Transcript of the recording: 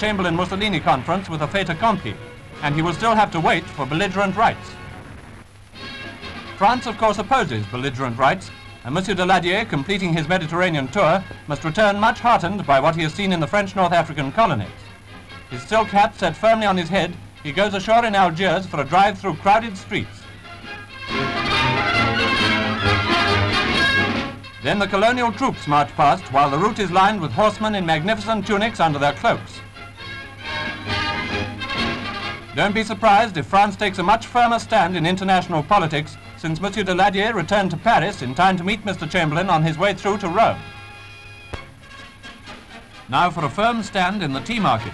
Chamberlain-Mussolini conference with a fait accompli, and he will still have to wait for belligerent rights. France, of course, opposes belligerent rights, and Monsieur Daladier, completing his Mediterranean tour, must return much heartened by what he has seen in the French North African colonies. His silk hat set firmly on his head, he goes ashore in Algiers for a drive through crowded streets. Then the colonial troops march past while the route is lined with horsemen in magnificent tunics under their cloaks. Don't be surprised if France takes a much firmer stand in international politics since Monsieur Daladier returned to Paris in time to meet Mr. Chamberlain on his way through to Rome. Now for a firm stand in the tea market.